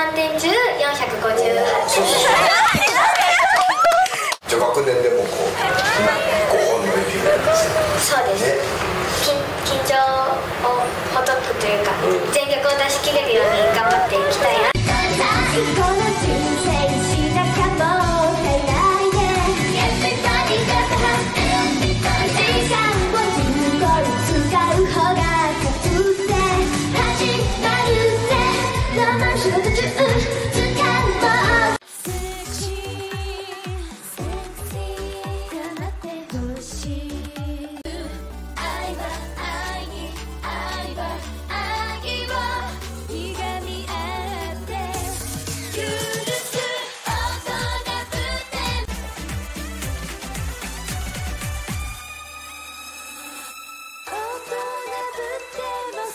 満点中458点じゃ学年でもこう本の指そうです、ね、緊張をほくというか、全力を出し切れるように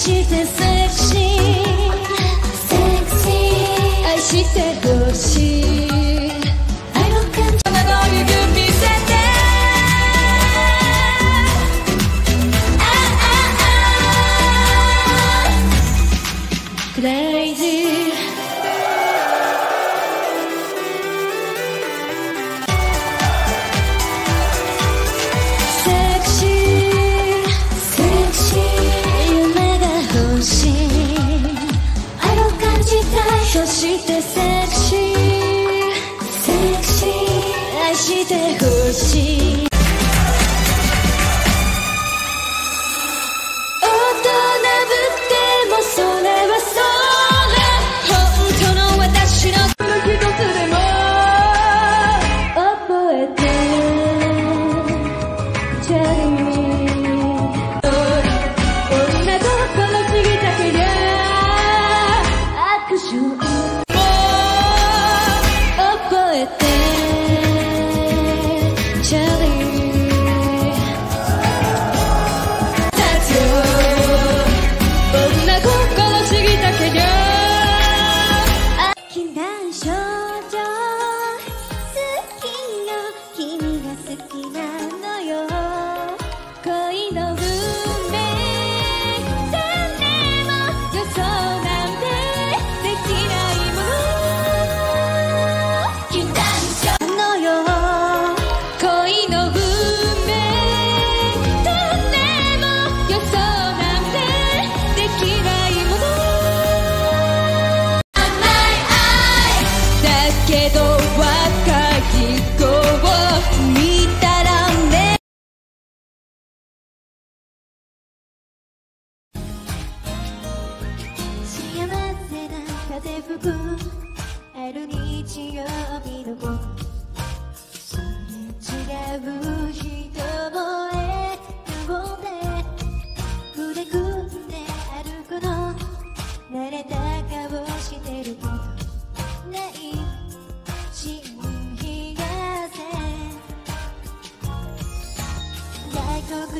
shoot this してセクシー。愛してほしい。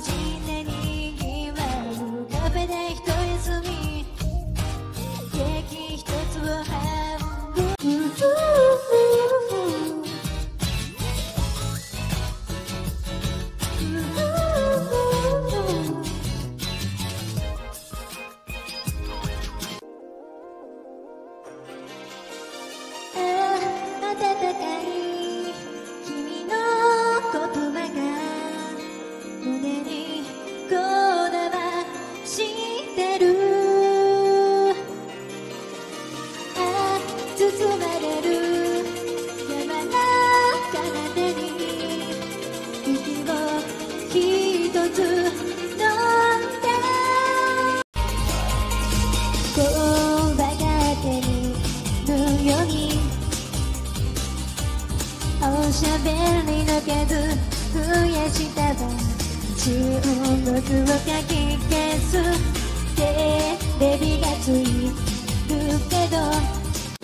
自己。しても自分のを書き消すテレビがついるけど。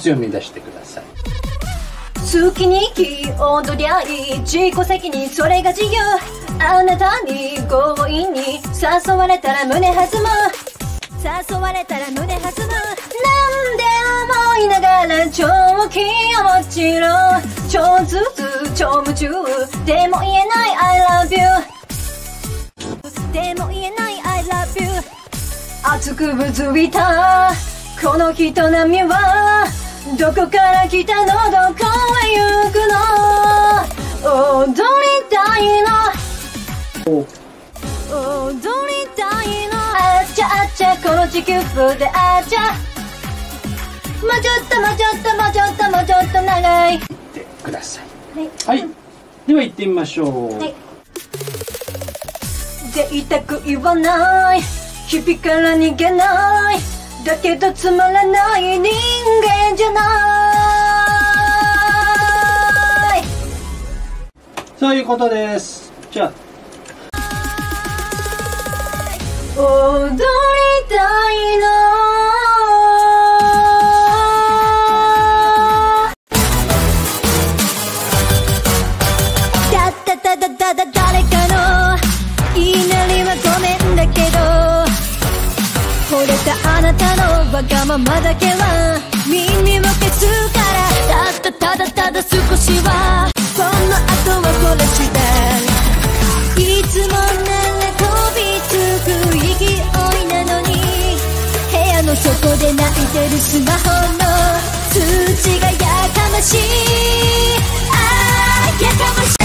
強み出してください好きにり合い自己責任それが自由あなたに強引に誘われたら胸弾む誘われたら胸弾む何で思いながら超気をちろ。超ずつ超夢中でも言えない熱くぶついた。この人波はどこから来たのどこへ行くの？踊りたいの。踊りたいの。あっちゃあっちゃこの地球風であっちゃ。もうちょっともうちょっともうちょっともうちょっと長い。言ってくださいはい。はい。では行ってみましょう、はい。贅沢言わない日々から逃げない。だけどつまらない人間じゃない。そういうことです。じゃあ。踊りたいのわがままだけは耳を消すからたったただただ少しはその後はこれしてい。つもなら飛びつく勢いなのに部屋の底で泣いてるスマホの数値がやかましい。ああやかましい。